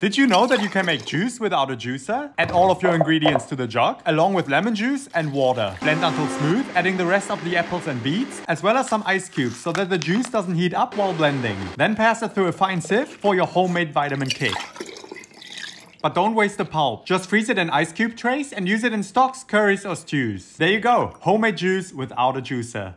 Did you know that you can make juice without a juicer? Add all of your ingredients to the jug, along with lemon juice and water. Blend until smooth, adding the rest of the apples and beets, as well as some ice cubes so that the juice doesn't heat up while blending. Then pass it through a fine sieve for your homemade vitamin cake. But don't waste the pulp. Just freeze it in ice cube trays and use it in stocks, curries or stews. There you go, homemade juice without a juicer.